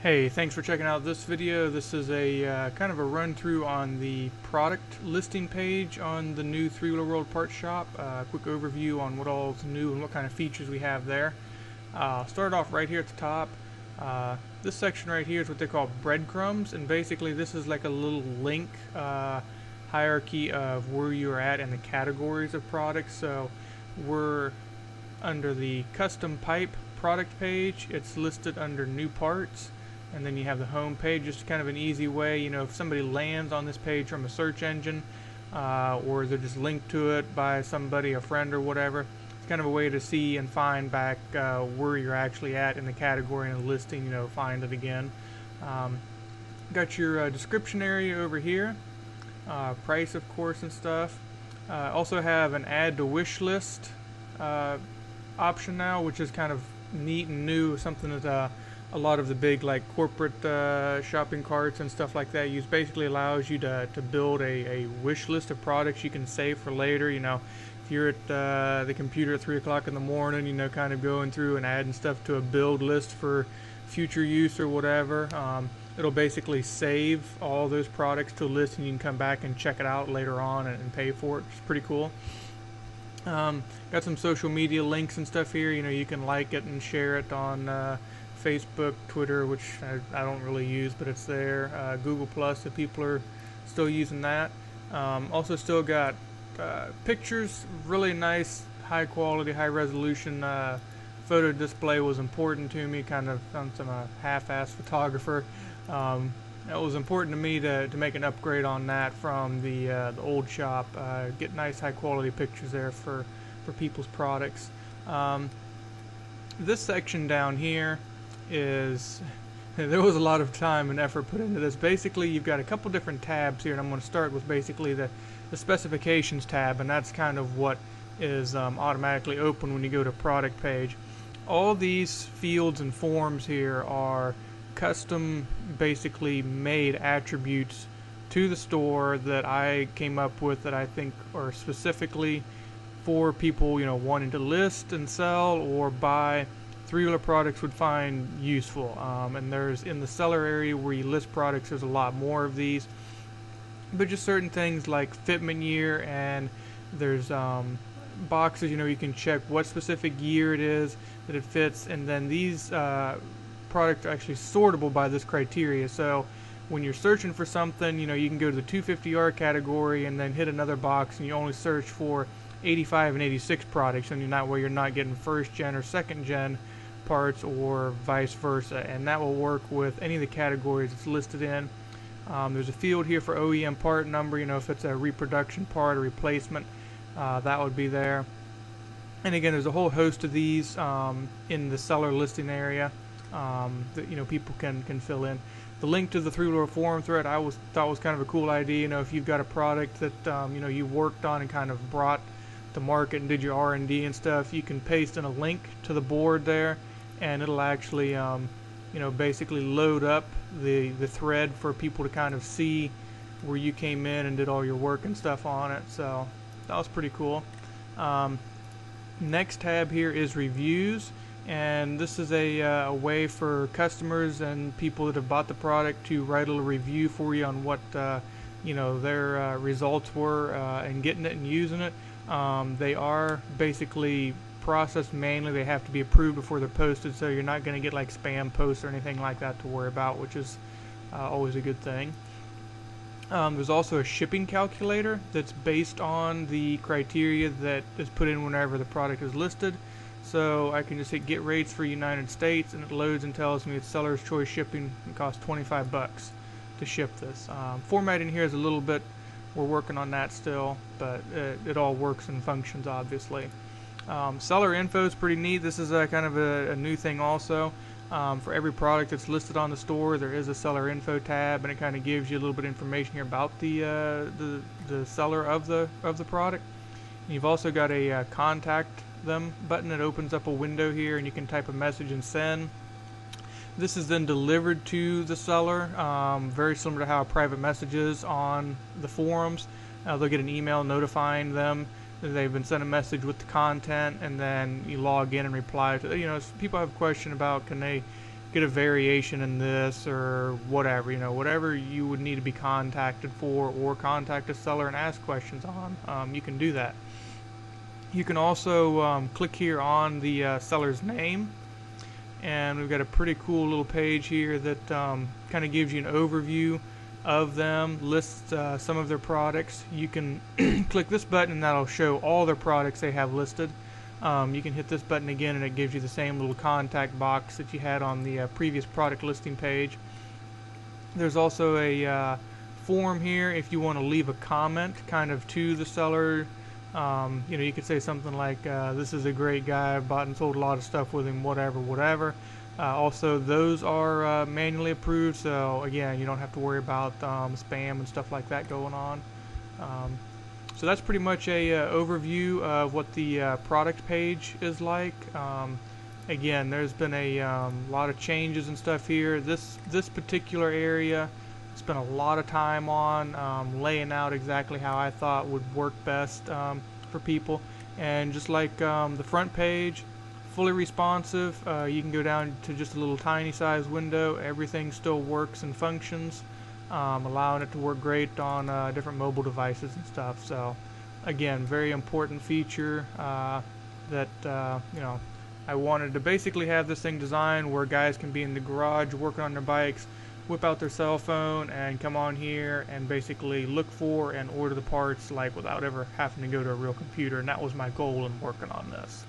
Hey, thanks for checking out this video. This is a uh, kind of a run through on the product listing page on the new Three Wheeler World Parts Shop. Uh, quick overview on what all is new and what kind of features we have there. Uh, start off right here at the top. Uh, this section right here is what they call breadcrumbs, and basically this is like a little link uh, hierarchy of where you're at in the categories of products. So we're under the custom pipe product page. It's listed under new parts and then you have the home page just kind of an easy way you know if somebody lands on this page from a search engine uh, or they're just linked to it by somebody a friend or whatever it's kind of a way to see and find back uh, where you're actually at in the category and listing you know find it again. Um, got your uh, description area over here uh, price of course and stuff. Uh, also have an add to wish list uh, option now which is kind of neat and new something that a lot of the big like corporate uh, shopping carts and stuff like that use basically allows you to, to build a, a wish list of products you can save for later you know. If you're at uh, the computer at 3 o'clock in the morning you know kind of going through and adding stuff to a build list for future use or whatever um, it'll basically save all those products to a list and you can come back and check it out later on and, and pay for it. It's pretty cool. Um, got some social media links and stuff here. You know you can like it and share it on uh, Facebook, Twitter, which I, I, don't really use, but it's there. Uh, Google Plus, if people are still using that. Um, also, still got uh, pictures, really nice, high quality, high resolution uh, photo display was important to me. Kind of, I'm a half-ass photographer. Um, it was important to me to, to make an upgrade on that from the uh, the old shop. Uh, get nice, high quality pictures there for for people's products. Um, this section down here is there was a lot of time and effort put into this. Basically, you've got a couple different tabs here, and I'm going to start with basically the, the specifications tab, and that's kind of what is um, automatically open when you go to product page. All these fields and forms here are custom, basically made attributes to the store that I came up with that I think are specifically for people, you know, wanting to list and sell or buy three-wheeler products would find useful. Um, and there's in the seller area where you list products, there's a lot more of these. But just certain things like fitment year and there's um, boxes, you know, you can check what specific year it is that it fits. And then these uh, products are actually sortable by this criteria. So when you're searching for something, you know, you can go to the 250R category and then hit another box and you only search for 85 and 86 products and you're not where you're not getting first gen or second gen parts or vice versa and that will work with any of the categories it's listed in. Um, there's a field here for OEM part number you know if it's a reproduction part or replacement uh, that would be there. And again there's a whole host of these um, in the seller listing area um, that you know people can can fill in. The link to the three wheeler forum thread I was thought was kind of a cool idea you know if you've got a product that um, you know you worked on and kind of brought to market and did your R&D and stuff you can paste in a link to the board there and it'll actually um, you know basically load up the the thread for people to kind of see where you came in and did all your work and stuff on it. So that was pretty cool. Um, next tab here is reviews and this is a, uh, a, way for customers and people that have bought the product to write a little review for you on what uh, you know their uh, results were uh, and getting it and using it. Um, they are basically processed manually. They have to be approved before they're posted, so you're not going to get like spam posts or anything like that to worry about, which is uh, always a good thing. Um, there's also a shipping calculator that's based on the criteria that is put in whenever the product is listed. So I can just hit get rates for United States and it loads and tells me it's seller's choice shipping. It costs 25 bucks to ship this. Um, formatting here is a little bit, we're working on that still, but it, it all works and functions obviously. Um, seller info is pretty neat. This is a kind of a, a new thing also. Um, for every product that's listed on the store, there is a seller info tab, and it kind of gives you a little bit of information here about the uh, the, the seller of the of the product. And you've also got a uh, contact them button that opens up a window here, and you can type a message and send. This is then delivered to the seller, um, very similar to how private message is on the forums. Uh, they'll get an email notifying them they've been sent a message with the content and then you log in and reply to you know people have a question about can they get a variation in this or whatever, you know, whatever you would need to be contacted for or contact a seller and ask questions on, um, you can do that. You can also um, click here on the uh, seller's name and we've got a pretty cool little page here that um, kind of gives you an overview of them, lists uh, some of their products. You can click this button and that'll show all their products they have listed. Um, you can hit this button again and it gives you the same little contact box that you had on the uh, previous product listing page. There's also a uh, form here if you want to leave a comment kind of to the seller. Um, you know, you could say something like, uh, this is a great guy, I've bought and sold a lot of stuff with him, whatever, whatever. Uh, also, those are uh, manually approved, so again, you don't have to worry about um, spam and stuff like that going on. Um, so that's pretty much a uh, overview of what the uh, product page is like. Um, again, there's been a um, lot of changes and stuff here. This this particular area spent a lot of time on um, laying out exactly how I thought would work best um, for people. And just like um, the front page, fully responsive. Uh, you can go down to just a little tiny size window. Everything still works and functions um, allowing it to work great on uh, different mobile devices and stuff. So, again, very important feature uh, that uh, you know I wanted to basically have this thing designed where guys can be in the garage working on their bikes, whip out their cell phone and come on here and basically look for and order the parts like without ever having to go to a real computer. And that was my goal in working on this.